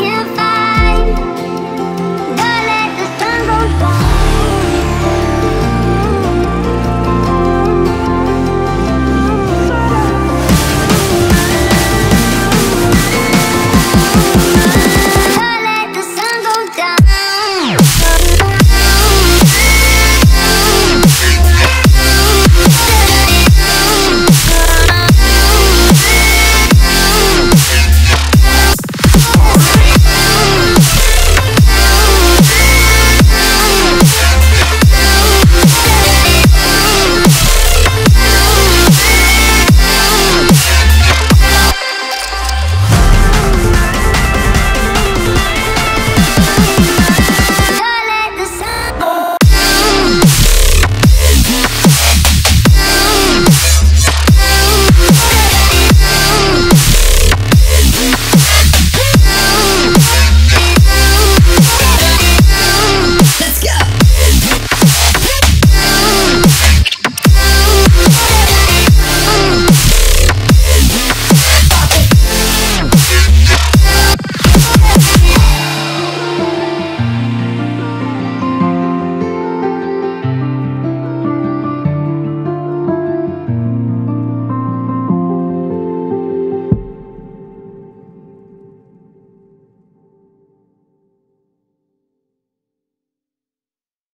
can't